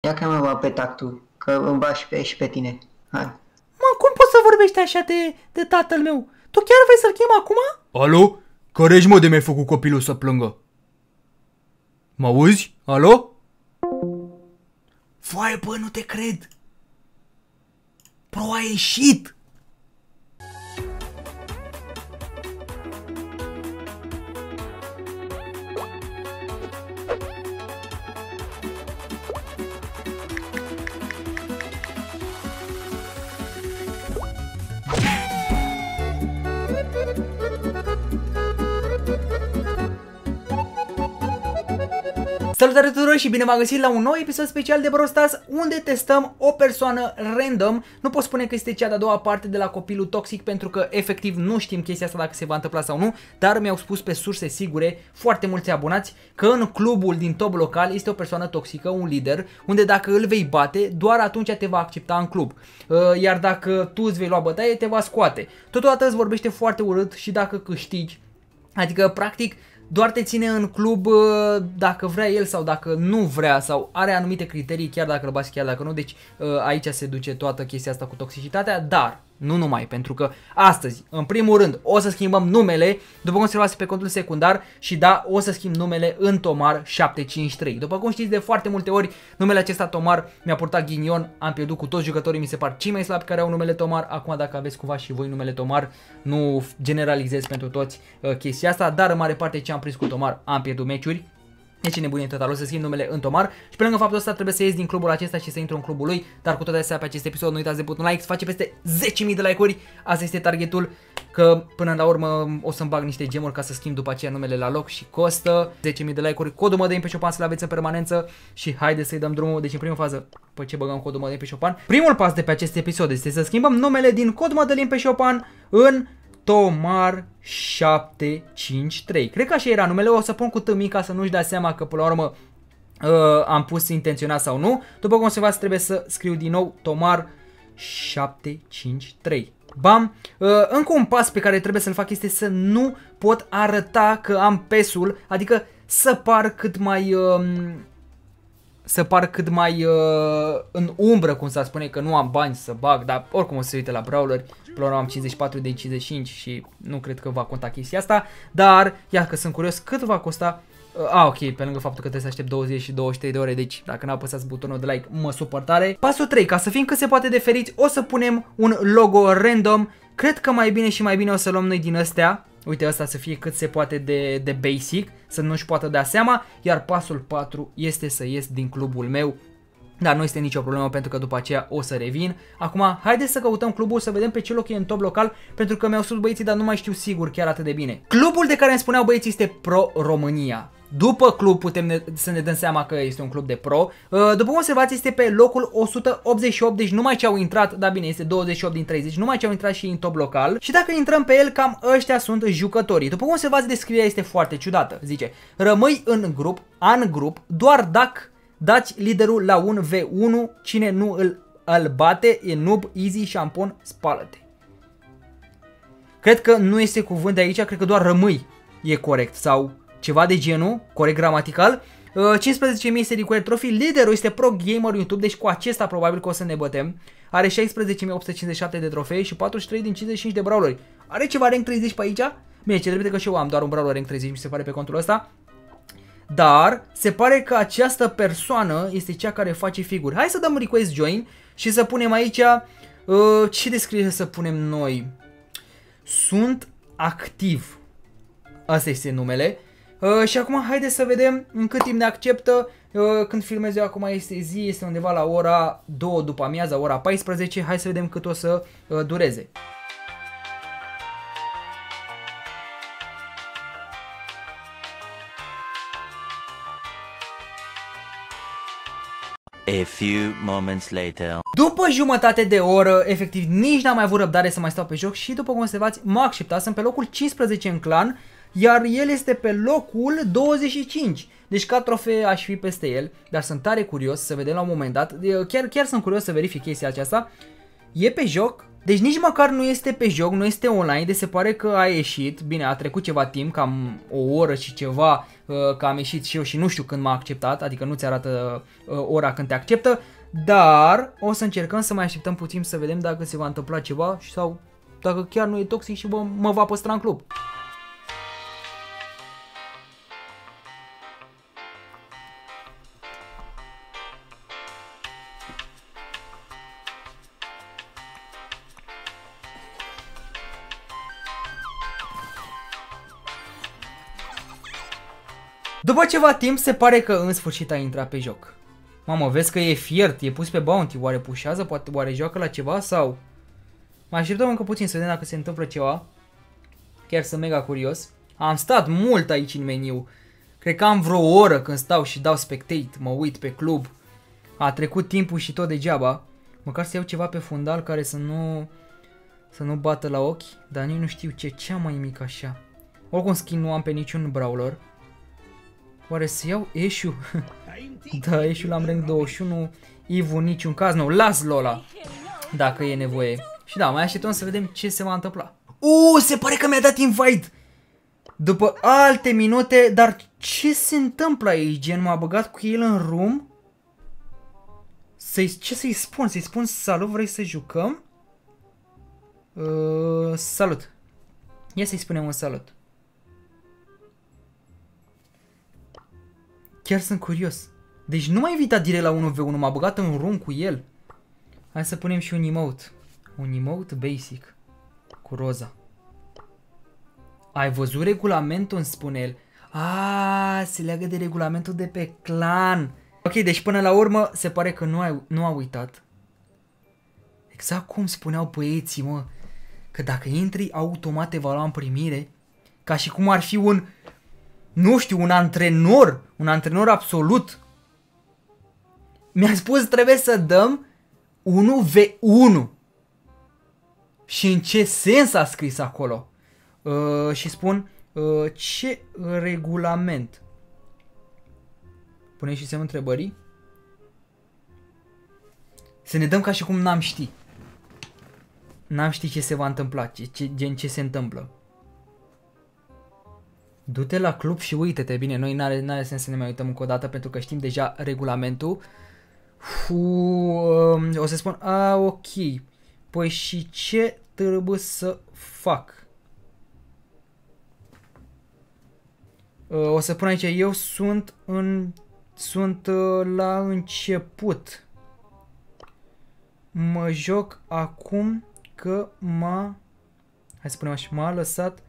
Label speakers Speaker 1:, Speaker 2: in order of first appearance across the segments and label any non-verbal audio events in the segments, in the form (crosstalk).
Speaker 1: Ia că mă pe tactul, că îmi bași pe și pe tine. Hai.
Speaker 2: Mă, cum poți să vorbești așa de, de tatăl meu? Tu chiar vrei să-l chem acum?
Speaker 3: Alo? Care ești mă de mi-ai făcut copilul să plângă? Mă auzi? Alo? Foaie, bă, nu te cred! Pro a ieșit!
Speaker 2: Salutare tuturor și bine v-am găsit la un nou episod special de Brawl Stars unde testăm o persoană random. Nu pot spune că este cea de-a doua parte de la copilul toxic pentru că efectiv nu știm chestia asta dacă se va întâmpla sau nu, dar mi-au spus pe surse sigure foarte mulți abonați că în clubul din top local este o persoană toxică, un lider, unde dacă îl vei bate, doar atunci te va accepta în club. Uh, iar dacă tu îți vei lua bătaie, te va scoate. Totodată îți vorbește foarte urât și dacă câștigi Adică, practic, doar te ține în club uh, dacă vrea el sau dacă nu vrea sau are anumite criterii chiar dacă îl bați, chiar dacă nu. Deci uh, aici se duce toată chestia asta cu toxicitatea, dar nu numai, pentru că astăzi, în primul rând, o să schimbăm numele, după cum se pe contul secundar și da, o să schimb numele în Tomar 753. După cum știți de foarte multe ori, numele acesta Tomar mi-a purtat ghinion, am pierdut cu toți jucătorii, mi se par cei mai slabi care au numele Tomar. Acum dacă aveți cumva și voi numele Tomar, nu generalizez pentru toți uh, chestia asta, dar în mare parte ce am prins cu Tomar, am pierdut meciuri, deci nebunie total, o să schimb numele în Tomar. Și pe lângă faptul ăsta trebuie să ies din clubul acesta și să intru în clubul lui, dar cu toate astea pe acest episod nu uitați de butonul like, să face peste 10.000 de like-uri, asta este targetul, că până la urmă o să-mi bag niște gemuri ca să schimb după aceea numele la loc și costă 10.000 de like-uri, codul Mădăin pe Șopan să-l aveți în permanență și haide să-i dăm drumul, deci în prima fază, pe ce băgăm codul Mădăin pe Șopan, primul pas de pe acest episod este să schimbăm numele din cod Mădălin pe Șopan în Tomar 753. Cred că așa era numele, o să pun cu tâmii ca să nu-și dea seama că până la urmă uh, am pus intenționat sau nu. După cum se va, trebuie să scriu din nou Tomar 753. Bam! Uh, încă un pas pe care trebuie să-l fac este să nu pot arăta că am pesul, adică să par cât mai... Uh, să par cât mai uh, în umbră, cum s-ar spune, că nu am bani să bag, dar oricum o să se uite la brawler, până am 54 de 55 și nu cred că va conta chestia asta, dar ia că sunt curios cât va costa uh, a, ok, pe lângă faptul că trebuie să aștept 20 și 23 de ore, deci dacă nu apăsați butonul de like, mă supăr tare. Pasul 3, ca să fim cât se poate de feriți, o să punem un logo random. Cred că mai bine și mai bine o să luăm noi din astea. Uite, asta să fie cât se poate de, de basic, să nu-și poată da seama. Iar pasul 4 este să ies din clubul meu dar nu este nicio problemă pentru că după aceea o să revin. Acum, haideți să căutăm clubul să vedem pe ce loc e în top local pentru că mi-au spus băieții, dar nu mai știu sigur chiar atât de bine. Clubul de care îmi spuneau băieții este Pro România. După club putem ne, să ne dăm seama că este un club de pro. Uh, după cum observați este pe locul 188, deci numai ce au intrat, da bine, este 28 din 30, numai ce au intrat și în top local. Și dacă intrăm pe el, cam ăștia sunt jucătorii. După cum observați, descrierea este foarte ciudată. Zice, rămâi în grup, în grup, doar dacă dați liderul la un V1, cine nu îl, îl bate e noob, easy, șampon, spală-te. Cred că nu este cuvânt de aici, cred că doar rămâi e corect sau ceva de genul, corect gramatical. 15.000 este Require Trophy, liderul este Pro Gamer YouTube, deci cu acesta probabil că o să ne bătem. Are 16.857 de trofei și 43 din 55 de brawleri. Are ceva rank 30 pe aici? Bine, ce trebuie că și eu am doar un brawler rank 30 mi se pare pe contul ăsta. Dar se pare că această persoană este cea care face figuri. Hai să dăm request join și să punem aici uh, ce descrie să punem noi. Sunt activ. Asta este numele. Uh, și acum haideți să vedem în cât timp ne acceptă. Uh, când filmez eu acum este zi, este undeva la ora 2 după amiaza, ora 14. Hai să vedem cât o să uh, dureze.
Speaker 4: A few moments later.
Speaker 2: După jumătate de oră, efectiv nici n-am mai avut răbdare să mai stau pe joc și după cum observați m-a acceptat, sunt pe locul 15 în clan, iar el este pe locul 25. Deci ca trofee aș fi peste el, dar sunt tare curios să vedem la un moment dat, chiar, chiar sunt curios să verific chestia aceasta. E pe joc, Deci nici măcar nu este pe joc, nu este online, de se pare că a ieșit, bine, a trecut ceva timp, cam o oră și ceva, uh, că am ieșit și eu și nu știu când m-a acceptat, adică nu ți arată uh, ora când te acceptă, dar o să încercăm să mai așteptăm puțin să vedem dacă se va întâmpla ceva sau dacă chiar nu e toxic și bă, mă va păstra în club. După ceva timp se pare că în sfârșit a intrat pe joc. Mamă, vezi că e fiert, e pus pe bounty, oare pușează, poate, oare joacă la ceva sau... Mai așteptăm încă puțin să vedem dacă se întâmplă ceva. Chiar sunt mega curios. Am stat mult aici în meniu. Cred că am vreo oră când stau și dau spectate, mă uit pe club. A trecut timpul și tot degeaba. Măcar să iau ceva pe fundal care să nu... Să nu bată la ochi, dar nici nu știu ce, cea mai mic așa. Oricum skin nu am pe niciun brawler. Oare să iau Eshu? (laughs) da, Eshu l-am rank 21, Ivu niciun caz, nu, las Lola, dacă e nevoie. Și da, mai așteptăm să vedem ce se va întâmpla. Uuu, se pare că mi-a dat invite! După alte minute, dar ce se întâmplă aici? Gen, m-a băgat cu el în room? Să ce să-i spun? Să-i spun salut, vrei să jucăm? Uh, salut. Ia să-i spunem un salut. Chiar sunt curios. Deci nu m-a invitat direct la 1v1, m-a băgat în room cu el. Hai să punem și un emote. Un emote basic. Cu roza. Ai văzut regulamentul, îmi spune el. A, se leagă de regulamentul de pe clan. Ok, deci până la urmă se pare că nu, ai, nu a uitat. Exact cum spuneau băieții, mă. Că dacă intri, automat te va lua în primire. Ca și cum ar fi un nu știu, un antrenor, un antrenor absolut, mi-a spus trebuie să dăm 1v1. Și în ce sens a scris acolo? Uh, și spun, uh, ce regulament? Pune și semn întrebării? Să ne dăm ca și cum n-am ști. N-am ști ce se va întâmpla, ce, ce, gen ce se întâmplă. Du-te la club și uite-te. Bine, noi n-are, n-are sens să ne mai uităm încă o dată pentru că știm deja regulamentul. Fu, um, o să spun, a, ok. Păi și ce trebuie să fac? Uh, o să pun aici, eu sunt în, sunt uh, la început. Mă joc acum că m-a, hai să spunem așa, m-a lăsat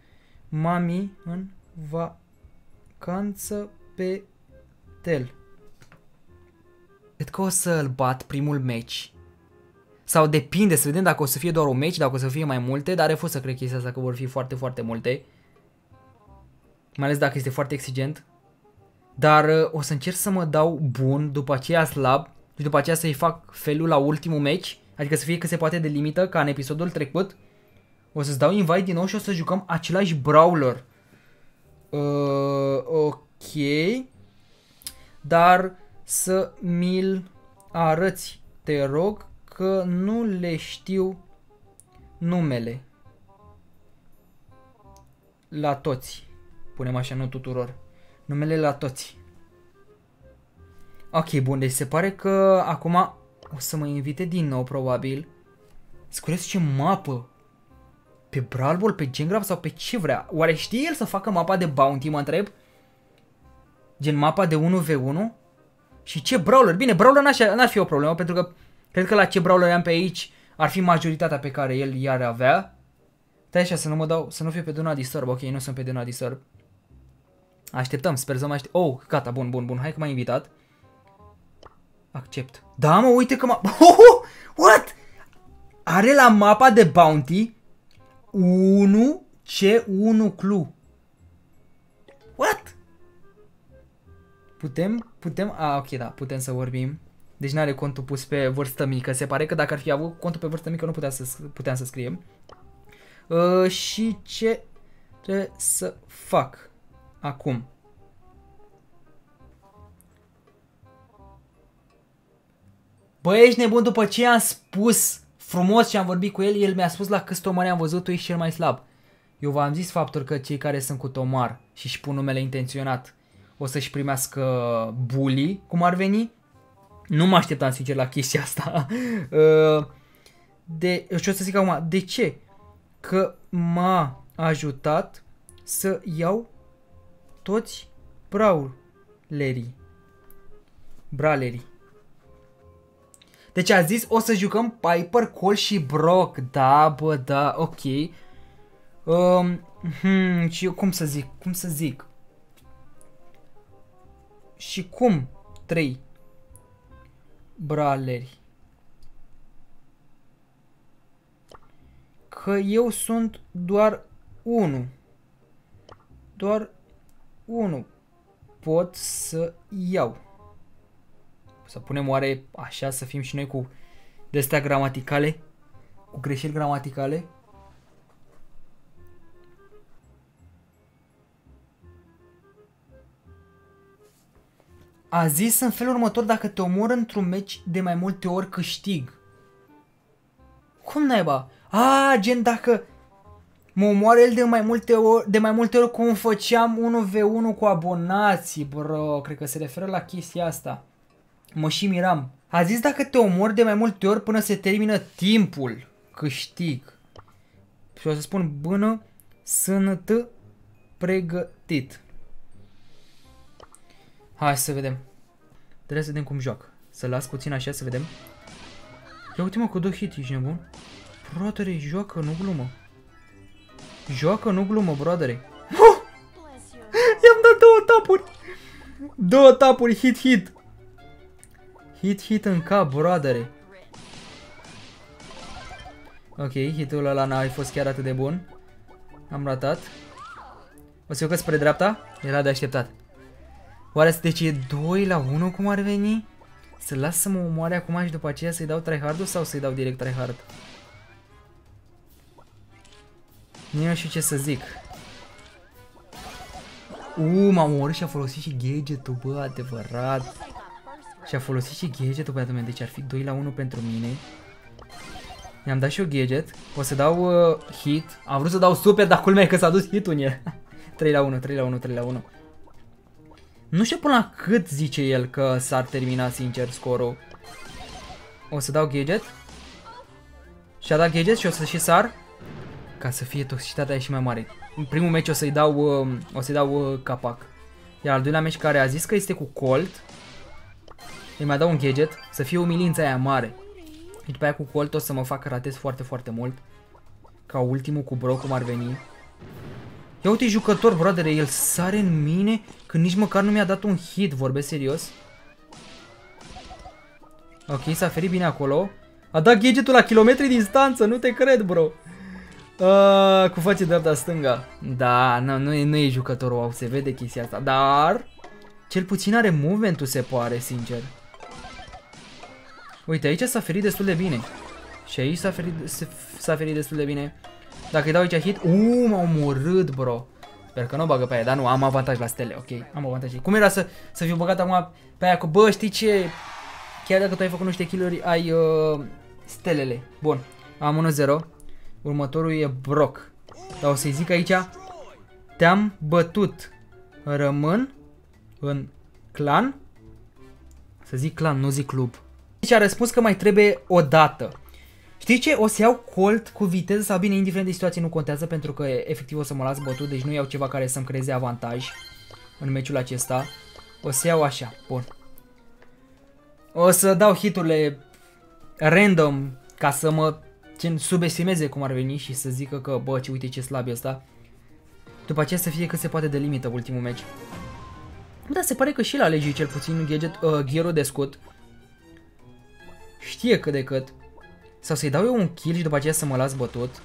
Speaker 2: mami în vacanță pe tel. Cred că o să-l bat primul meci. Sau depinde, să vedem dacă o să fie doar un meci, dacă o să fie mai multe, dar refuz să cred chestia asta că vor fi foarte, foarte multe. Mai ales dacă este foarte exigent. Dar uh, o să încerc să mă dau bun, după aceea slab și după aceea să-i fac felul la ultimul meci. Adică să fie cât se poate de limită, ca în episodul trecut. O să-ți dau invite din nou și o să jucăm același brawler. Uh, ok. Dar să mi-l arăți, te rog, că nu le știu numele. La toți. Punem așa, nu tuturor. Numele la toți. Ok, bun, deci se pare că acum o să mă invite din nou, probabil. Scurez ce mapă pe Brawl Ball, pe Gengrab sau pe ce vrea? Oare știe el să facă mapa de Bounty, mă întreb? Gen mapa de 1v1? Și ce Brawler? Bine, Brawler n-ar fi o problemă, pentru că cred că la ce Brawler am pe aici ar fi majoritatea pe care el i-ar avea. Stai așa, să nu mă dau, să nu fiu pe Duna Disturb. Ok, nu sunt pe Duna Disturb. Așteptăm, sper să mai aștept. Oh, gata, bun, bun, bun. Hai că m-a invitat. Accept. Da, mă, uite că m-a... Oh, (laughs) what? Are la mapa de Bounty 1 C1 clu. What? Putem, putem, a, ok, da, putem să vorbim. Deci n-are contul pus pe vârstă mică. Se pare că dacă ar fi avut contul pe vârstă mică nu putea să, puteam să scriem. Uh, și ce trebuie să fac acum? Băi, ești nebun după ce am spus frumos și am vorbit cu el, el mi-a spus la câți tomari am văzut, tu ești cel mai slab. Eu v-am zis faptul că cei care sunt cu tomar și își pun numele intenționat o să-și primească bully, cum ar veni. Nu mă așteptam sincer la chestia asta. (laughs) Uh, de, ce o să zic acum, de ce? Că m-a ajutat să iau toți brawlerii. Bralerii. Deci a zis o să jucăm Piper, Cole și Brock. Da, bă, da, ok. Um, hmm, și eu cum să zic, cum să zic. Și cum? Trei braleri. Că eu sunt doar unul. Doar unul pot să iau. Să punem oare așa să fim și noi cu destea gramaticale? Cu greșeli gramaticale? A zis în felul următor, dacă te omor într-un meci de mai multe ori câștig. Cum naiba? A, gen dacă mă omoară el de mai multe ori, de mai multe ori cum făceam 1v1 cu abonații, bro. Cred că se referă la chestia asta. Mă și miram. A zis dacă te omor de mai multe ori până se termină timpul, câștig. Și o să spun, bună, sănătă, pregătit. Hai să vedem. Trebuie să vedem cum joacă. Să las puțin așa să vedem. Ia uite mă cu două hit, ești nebun? Brodere, joacă, nu glumă. Joacă, nu glumă, brodere. Oh! I-am dat două tapuri. Două tapuri, hit, hit. Hit, hit în cap, brodere. Ok, hitul ăla n-a fost chiar atât de bun. Am ratat. O să eu spre dreapta? Era de așteptat. Oare să deci e 2 la 1 cum ar veni? Să las să mă omoare acum și după aceea să-i dau tryhard sau să-i dau direct tryhard? Nu știu ce să zic. Uuu, m-am omorât și a folosit și gadget-ul, bă, adevărat. Și a folosit și gadget-ul, băiatul meu, deci ar fi 2 la 1 pentru mine. I-am dat și eu gadget. O să dau uh, hit. Am vrut să dau super, dar culmea e că s-a dus hit-ul în el. (laughs) 3 la 1, 3 la 1, 3 la 1. Nu știu până la cât zice el că s-ar termina sincer scorul. O să dau gadget. Și-a dat gadget și o să și sar. Ca să fie toxicitatea și mai mare. În primul meci o să-i dau, uh, o să dau uh, capac. Iar al doilea meci care a zis că este cu Colt. Îi mai dau un gadget. Să fie umilința aia mare. Și după aia cu Colt o să mă fac ratez foarte, foarte mult. Ca ultimul cu Bro cum ar veni. Ia uite jucător, brodere, el sare în mine când nici măcar nu mi-a dat un hit, vorbesc serios. Ok, s-a ferit bine acolo. A dat gadgetul la kilometri distanță, nu te cred, bro. Uh, cu face dreapta-stânga. Da, nu, nu, e, nu e jucătorul wow, se vede chestia asta. Dar, cel puțin are movementul, se pare, sincer. Uite, aici s-a ferit destul de bine. Și aici s-a ferit, s-a ferit destul de bine. Dacă îi dau aici hit, uuu, m-a omorât, bro. Sper că nu o bagă pe aia, dar nu, am avantaj la stele, ok, am avantaj. Cum era să, să fiu băgat acum pe aia cu, bă, știi ce? Chiar dacă tu ai făcut niște kill ai uh, stelele. Bun, am 1-0. Următorul e Brock. Dar o să-i zic aici, te-am bătut. Rămân în clan. Să zic clan, nu zic club. Deci a răspuns că mai trebuie o dată. Știi ce? O să iau Colt cu viteză sau bine, indiferent de situație nu contează pentru că efectiv o să mă las bătut, deci nu iau ceva care să-mi creeze avantaj în meciul acesta. O să iau așa, bun. O să dau hiturile random ca să mă gen, subestimeze cum ar veni și să zică că bă, ce uite ce slab e ăsta. După aceea să fie cât se poate de limită ultimul meci. Da, se pare că și la legii cel puțin gadget, uh, gear de scut știe cât de cât. Sau să-i dau eu un kill și după aceea să mă las bătut.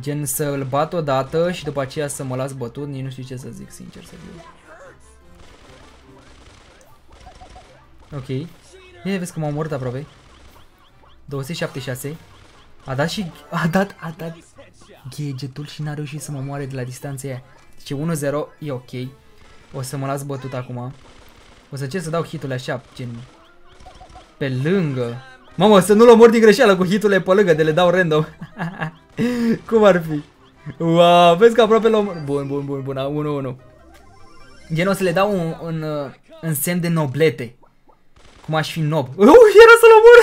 Speaker 2: Gen să îl bat odată și după aceea să mă las bătut, nici nu știu ce să zic, sincer să fiu. Ok. Ia vezi că m-am omorât aproape. 276. A dat și... A dat... A dat gadgetul și n-a reușit să mă moare de la distanța aia. Deci 1-0 e ok. O să mă las bătut acum. O să încerc să dau hitul așa, gen pe lângă Mamă, să nu-l omor din greșeală cu hiturile pe lângă, de le dau random. (laughs) Cum ar fi? Wow, vezi că aproape l omor. Bun, bun, bun, bun, 1-1. Gen o să le dau un, un, uh, în semn de noblete. Cum aș fi nob. (laughs) Uh, era să-l omor!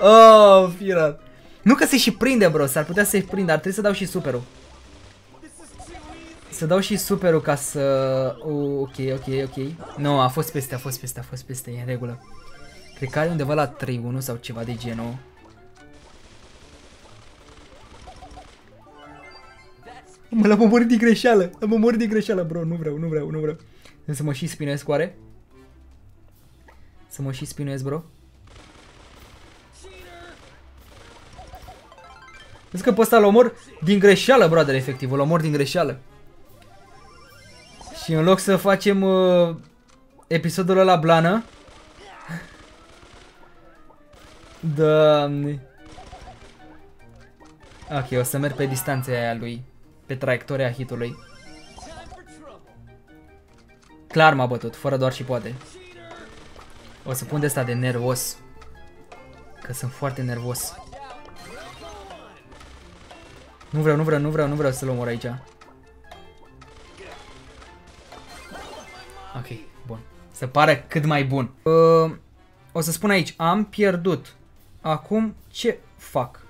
Speaker 2: (laughs) oh, firat. Nu că se și prinde, bro, s-ar putea să se prinde, ar trebui să dau și superul. Să dau și superul ca să... Uh, ok, ok, ok. Nu, a fost peste, a fost peste, a fost peste, e în regulă. Cred că are undeva la 3-1 sau ceva de genul. Mă, l-am omorât din greșeală. L-am omorât din greșeală, bro. Nu vreau, nu vreau, nu vreau. Trebuie să mă și spinuiesc, oare? Să mă și spinuiesc, bro. Vezi că pe ăsta l omor din greșeală, brother, efectiv. Îl omor din greșeală. Și în loc să facem uh, episodul ăla blană... (laughs) Doamne. Ok, o să merg pe distanța aia lui. Pe traiectoria hitului. Clar m-a bătut, fără doar și poate. O să pun de asta de nervos. Că sunt foarte nervos. Nu vreau, nu vreau, nu vreau, nu vreau să-l omor aici. Bun. Se pare cât mai bun. Uh, o să spun aici, am pierdut. Acum ce fac?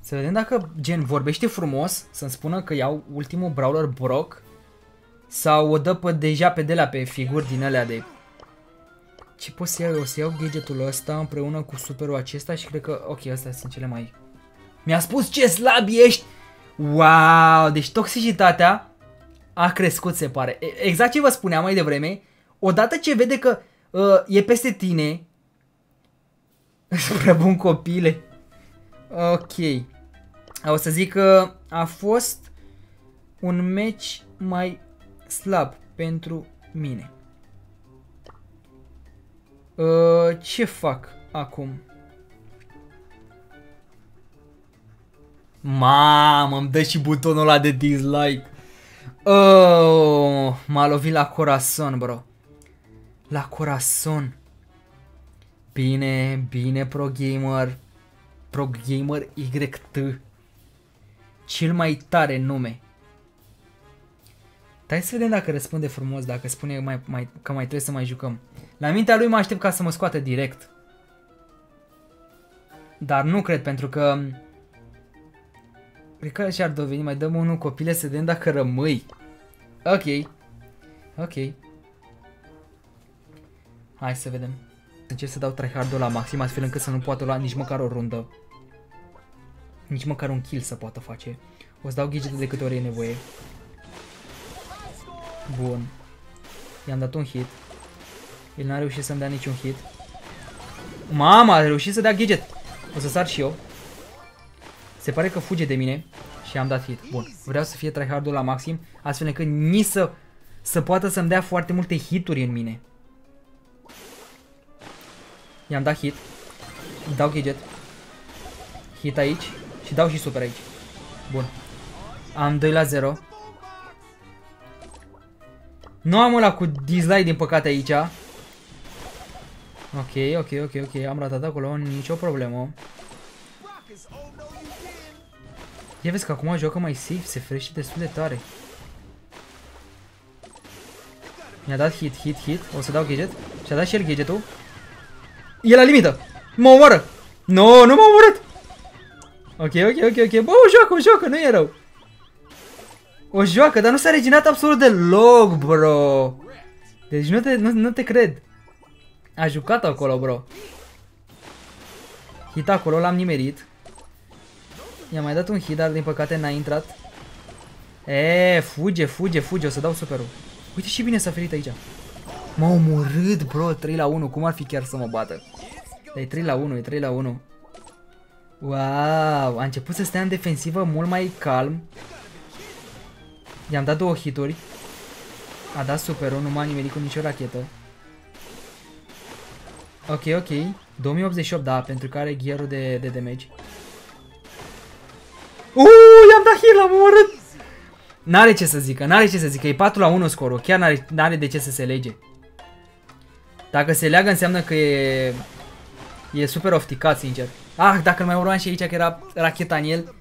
Speaker 2: Să vedem dacă gen vorbește frumos să-mi spună că iau ultimul brawler Brock sau o dă pe, deja pe de la pe figuri din alea de... Ce pot să iau? O să iau gadgetul ăsta împreună cu superul acesta și cred că... Ok, astea sunt cele mai... Mi-a spus ce slab ești! Wow! Deci toxicitatea a crescut, se pare. Exact ce vă spuneam mai devreme. Odată ce vede că uh, e peste tine... (laughs) Prea bun copile. Ok. O să zic că a fost un match mai slab pentru mine. Uh, ce fac acum? Mamă, îmi dă și butonul ăla de dislike. Oh, m-a lovit la corazon, bro. La corazon. Bine, bine, pro gamer. Pro gamer YT. Cel mai tare nume. Hai să vedem dacă răspunde frumos, dacă spune mai, mai, că mai trebuie să mai jucăm. La mintea lui mă aștept ca să mă scoată direct. Dar nu cred, pentru că... Cred că și-ar doveni, mai dăm unul copile să vedem dacă rămâi. Ok. Ok. Hai să vedem. Încerc să dau tryhard-ul la maxim, astfel încât să nu poată lua nici măcar o rundă. Nici măcar un kill să poată face. O să dau gadget de câte ori e nevoie. Bun. I-am dat un hit. El n-a reușit să-mi dea niciun hit. Mama, a reușit să dea gadget. O să sar și eu. Se pare că fuge de mine și am dat hit. Bun. Vreau să fie tryhard la maxim, astfel încât nici să, să poată să-mi dea foarte multe hituri în mine. I-am dat hit. Dau gadget. Hit aici. Și dau și super aici. Bun. Am 2 la 0. Nu am ăla cu dislike din păcate aici. Ok, ok, ok, ok, am ratat acolo, nicio problemă. Ia vezi că acum joacă mai safe, se frește destul de tare. Mi-a dat hit, hit, hit, o să dau gadget. Și-a dat și el gadgetul. E la limită! Mă omoară! Nu, no, nu m-a omorât! Ok, ok, ok, ok. Bă, o joacă, o joacă, nu e rău. O joacă, dar nu s-a reginat absolut deloc, bro. Deci nu te, nu, nu te cred. A jucat acolo, bro. Hit acolo, l-am nimerit. I-a mai dat un hit, dar din păcate n-a intrat. E, fuge, fuge, fuge, o să dau superul. Uite și bine s-a ferit aici. M-a omorât, bro, 3 la 1, cum ar fi chiar să mă bată? E 3 la 1, e 3 la 1. Wow, a început să stea în defensivă mult mai calm. I-am dat două hituri. A dat superul, nu m-a nimerit cu nicio rachetă. Ok, ok. 2088, da, pentru că are gear de, de damage. Uuu, i-am dat heal, am omorât! N-are ce să zică, n-are ce să zică, e 4 la 1 scorul, chiar n-are, n-are de ce să se lege. Dacă se leagă înseamnă că e... E super ofticat, sincer. Ah, dacă mai urmam și aici că era racheta în el.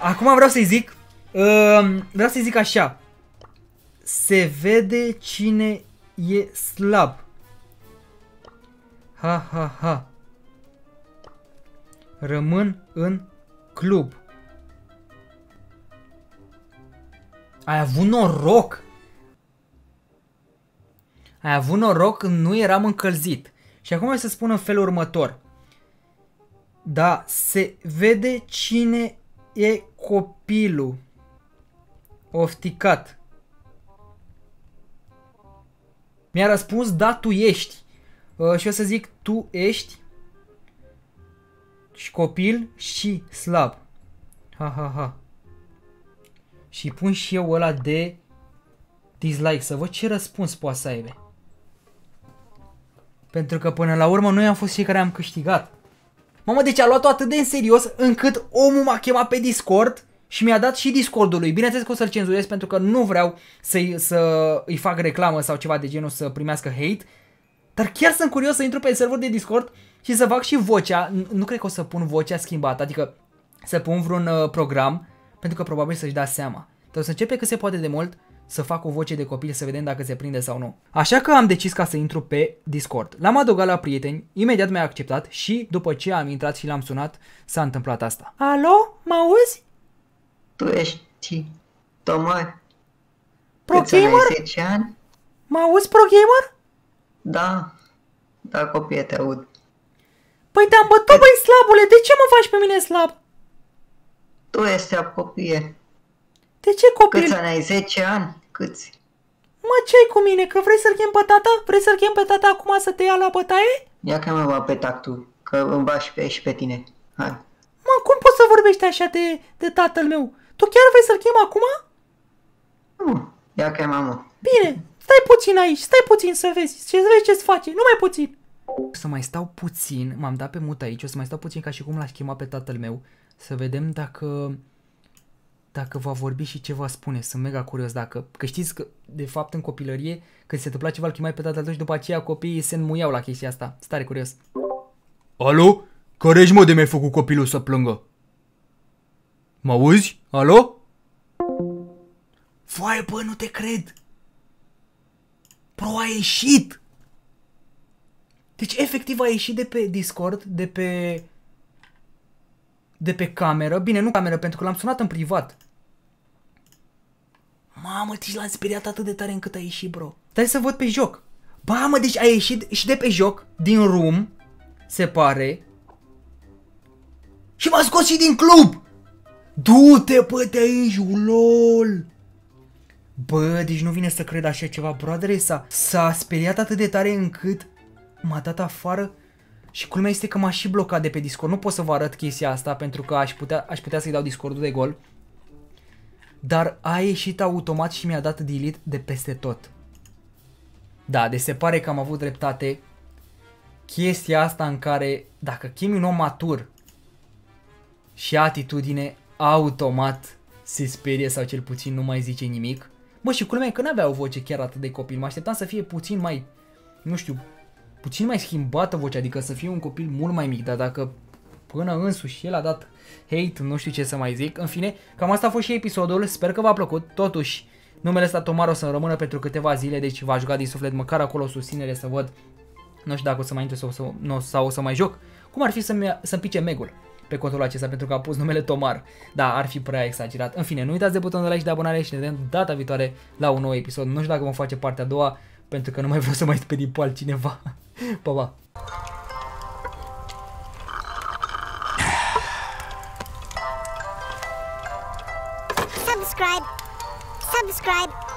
Speaker 2: Acum vreau să-i zic... Uh, vreau să-i zic așa. Se vede cine e slab. Ha, ha, ha. Rămân în club. Ai avut noroc. Ai avut noroc când nu eram încălzit. Și acum o să spun în felul următor. Da, se vede cine e copilul. Ofticat. Mi-a răspuns, da, tu ești. Uh, și o să zic, tu ești și copil și slab. Ha, ha, ha. Și pun și eu ăla de dislike să văd ce răspuns poate să aibă. Pentru că până la urmă noi am fost cei care am câștigat. Mamă, deci a luat-o atât de în serios încât omul m-a chemat pe Discord și mi-a dat și Discordul lui. Bineînțeles că o să-l cenzurez pentru că nu vreau să-i, să îi fac reclamă sau ceva de genul să primească hate. Dar chiar sunt curios să intru pe server de Discord și să fac și vocea. Nu cred că o să pun vocea schimbată, adică să pun vreun uh, program pentru că probabil să-și dea seama. Dar o să începe cât se poate de mult să fac o voce de copil să vedem dacă se prinde sau nu. Așa că am decis ca să intru pe Discord. L-am adăugat la prieteni, imediat mi-a acceptat și după ce am intrat și l-am sunat, s-a întâmplat asta. Alo, mă auzi?
Speaker 1: Tu ești Toma?
Speaker 2: Pro
Speaker 1: Câți ani ai?
Speaker 2: gamer?
Speaker 1: 10 ani?
Speaker 2: Mă auzi, pro gamer?
Speaker 1: Da. Da, copie, te aud.
Speaker 2: Păi da, bă, tu băi slabule, de ce mă faci pe mine slab?
Speaker 1: Tu ești copie.
Speaker 2: De ce copil?
Speaker 1: Câți ani ai? 10 ani? Câți?
Speaker 2: Mă, ce cu mine? Că vrei să-l chem pe tata? Vrei să-l chem pe tata acum să te ia la bătaie?
Speaker 1: Ia că mă va pe tactul, că îmi va și pe, și pe tine. Hai.
Speaker 2: Mă, cum poți să vorbești așa de, de tatăl meu? Tu chiar vrei să-l chem acum?
Speaker 1: Nu. Ia că mamă.
Speaker 2: Bine, stai puțin aici, stai puțin să vezi, ce vezi ce-ți face, numai puțin. O să mai stau puțin, m-am dat pe mut aici, o să mai stau puțin ca și cum l-aș chema pe tatăl meu, să vedem dacă dacă va vorbi și ce va spune. Sunt mega curios dacă... Că știți că, de fapt, în copilărie, când se întâmpla ceva, îl chemai pe tatăl tău și după aceea copiii se înmuiau la chestia asta. Stare curios.
Speaker 3: Alo? Care ești mă de mi-ai făcut copilul să plângă? Mă auzi? Alo?
Speaker 2: Foaie, bă, nu te cred! Pro a ieșit! Deci, efectiv, a ieșit de pe Discord, de pe... De pe cameră. Bine, nu cameră, pentru că l-am sunat în privat. Mamă, deci l-am speriat atât de tare încât a ieșit, bro. Stai să văd pe joc. Ba, mă, deci a ieșit și de pe joc, din room, se pare. Și m-a scos și din club! Du-te, bă, de aici, lol! Bă, deci nu vine să cred așa ceva, broadere, s-a, s-a speriat atât de tare încât m-a dat afară și culmea este că m-a și blocat de pe Discord. Nu pot să vă arăt chestia asta pentru că aș putea, aș putea să-i dau Discordul de gol. Dar a ieșit automat și mi-a dat delete de peste tot. Da, deci se pare că am avut dreptate. Chestia asta în care dacă chemi un om matur și atitudine, automat se sperie sau cel puțin nu mai zice nimic. Bă, și culmea e că n-avea o voce chiar atât de copil. Mă așteptam să fie puțin mai, nu știu, puțin mai schimbată vocea, adică să fie un copil mult mai mic, dar dacă până însuși el a dat hate, nu știu ce să mai zic. În fine, cam asta a fost și episodul, sper că v-a plăcut. Totuși, numele ăsta Tomar o să rămână pentru câteva zile, deci v-aș jucat din suflet măcar acolo o susținere să văd. Nu știu dacă o să mai intru sau, sau, nu, sau o să mai joc. Cum ar fi să-mi, să-mi pice megul pe contul acesta pentru că a pus numele Tomar. Da, ar fi prea exagerat. În fine, nu uitați de butonul de like și de abonare și ne vedem data viitoare la un nou episod. Nu știu dacă vom face partea a doua, pentru că nu mai vreau să mai sperii pe altcineva. (laughs) Baba.
Speaker 5: Subscribe. Subscribe.